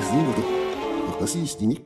水に戻る。私、死に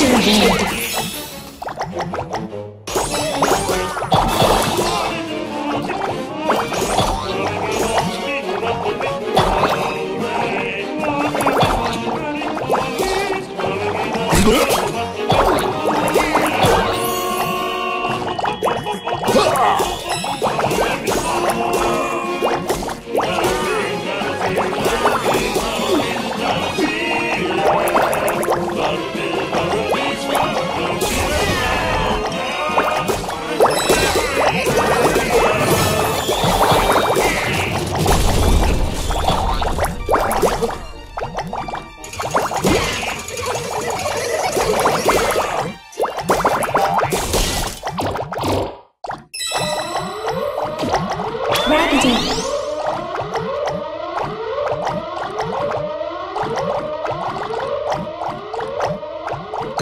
Rapidae.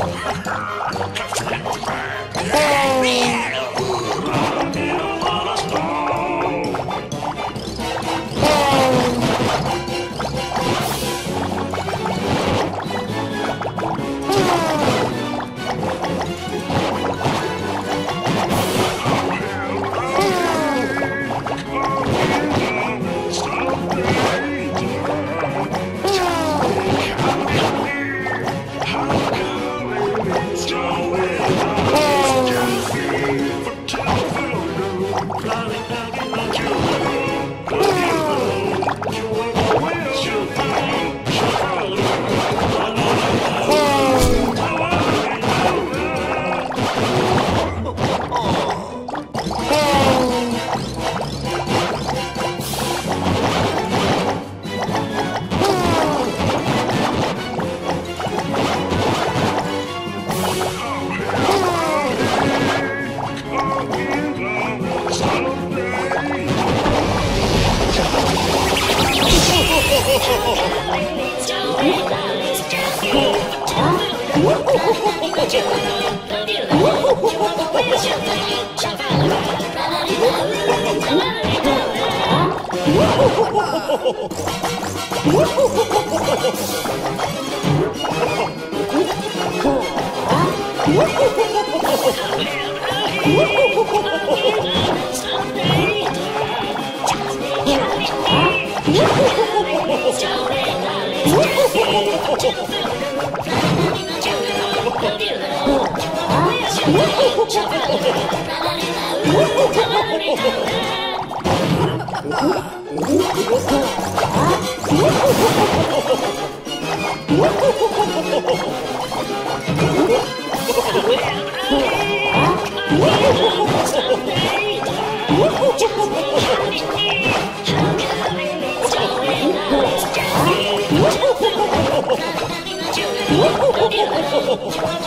Oh! Woo! Woohoo! Widely.